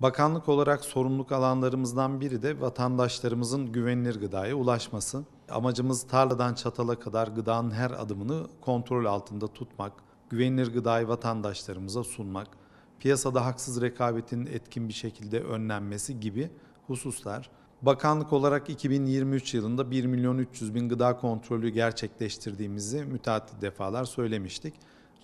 Bakanlık olarak sorumluluk alanlarımızdan biri de vatandaşlarımızın güvenilir gıdaya ulaşması. Amacımız tarladan çatala kadar gıdanın her adımını kontrol altında tutmak, güvenilir gıdayı vatandaşlarımıza sunmak, piyasada haksız rekabetin etkin bir şekilde önlenmesi gibi hususlar. Bakanlık olarak 2023 yılında 1 milyon 300 bin gıda kontrolü gerçekleştirdiğimizi müteaddit defalar söylemiştik.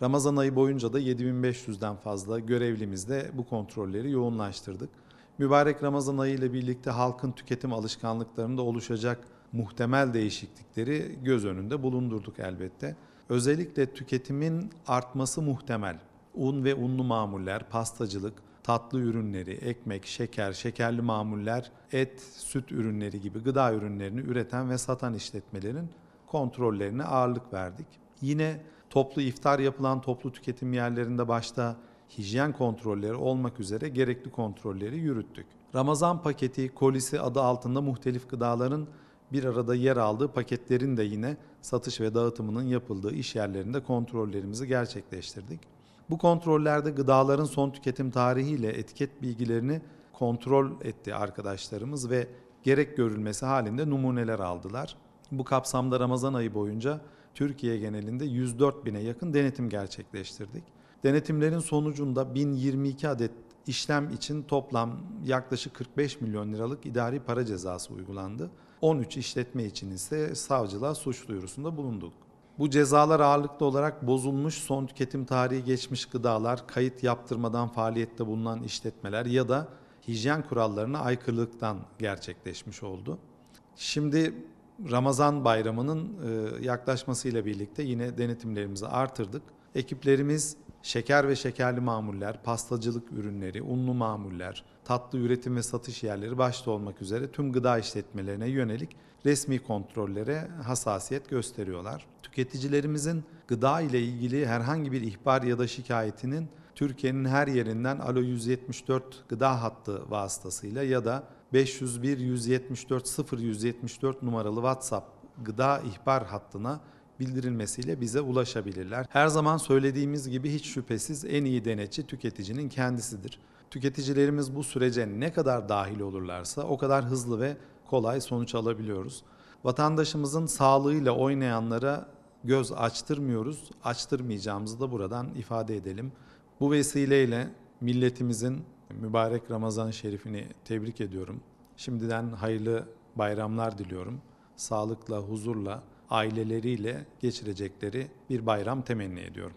Ramazan ayı boyunca da 7500'den fazla görevlimizle bu kontrolleri yoğunlaştırdık. Mübarek Ramazan ayı ile birlikte halkın tüketim alışkanlıklarında oluşacak muhtemel değişiklikleri göz önünde bulundurduk elbette. Özellikle tüketimin artması muhtemel. Un ve unlu mamuller, pastacılık, tatlı ürünleri, ekmek, şeker, şekerli mamuller, et, süt ürünleri gibi gıda ürünlerini üreten ve satan işletmelerin kontrollerine ağırlık verdik. Yine toplu iftar yapılan toplu tüketim yerlerinde başta hijyen kontrolleri olmak üzere gerekli kontrolleri yürüttük. Ramazan paketi, kolisi adı altında muhtelif gıdaların bir arada yer aldığı paketlerin de yine satış ve dağıtımının yapıldığı iş yerlerinde kontrollerimizi gerçekleştirdik. Bu kontrollerde gıdaların son tüketim tarihiyle etiket bilgilerini kontrol etti arkadaşlarımız ve gerek görülmesi halinde numuneler aldılar. Bu kapsamda Ramazan ayı boyunca Türkiye genelinde 104 bine yakın denetim gerçekleştirdik. Denetimlerin sonucunda 1022 adet işlem için toplam yaklaşık 45 milyon liralık idari para cezası uygulandı. 13 işletme için ise savcılığa suç duyurusunda bulunduk. Bu cezalar ağırlıklı olarak bozulmuş son tüketim tarihi geçmiş gıdalar, kayıt yaptırmadan faaliyette bulunan işletmeler ya da hijyen kurallarına aykırılıktan gerçekleşmiş oldu. Şimdi Ramazan bayramının e, yaklaşmasıyla birlikte yine denetimlerimizi artırdık. Ekiplerimiz şeker ve şekerli mamuller, pastacılık ürünleri, unlu mamuller, tatlı üretim ve satış yerleri başta olmak üzere tüm gıda işletmelerine yönelik resmi kontrollere hassasiyet gösteriyorlar. Tüketicilerimizin gıda ile ilgili herhangi bir ihbar ya da şikayetinin Türkiye'nin her yerinden Alo 174 gıda hattı vasıtasıyla ya da 501 174 0 174 numaralı WhatsApp gıda ihbar hattına bildirilmesiyle bize ulaşabilirler. Her zaman söylediğimiz gibi hiç şüphesiz en iyi denetçi tüketicinin kendisidir. Tüketicilerimiz bu sürece ne kadar dahil olurlarsa o kadar hızlı ve kolay sonuç alabiliyoruz. Vatandaşımızın sağlığıyla oynayanlara göz açtırmıyoruz, açtırmayacağımızı da buradan ifade edelim. Bu vesileyle milletimizin mübarek Ramazan-ı Şerifini tebrik ediyorum. Şimdiden hayırlı bayramlar diliyorum. Sağlıkla, huzurla, aileleriyle geçirecekleri bir bayram temenni ediyorum.